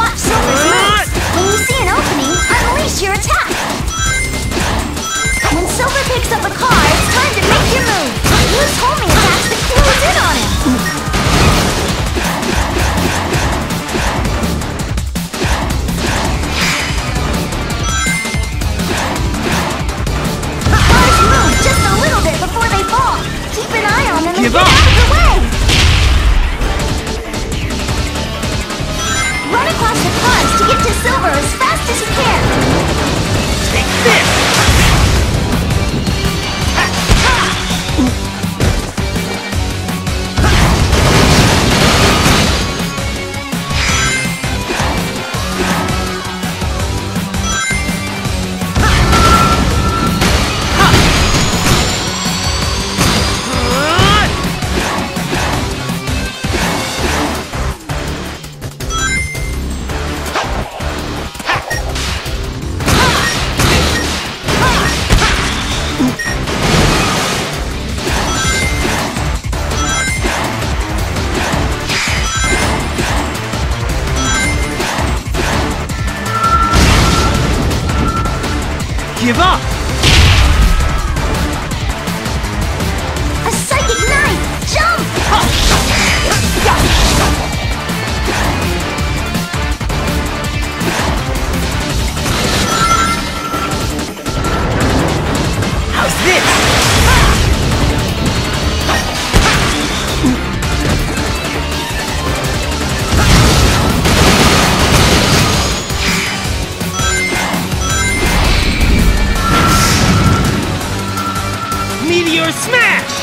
Watch Silver's moves! When you see an opening, unleash your attack! When Silver picks up a card, it's time to make your move! Use homing Give up! Smash!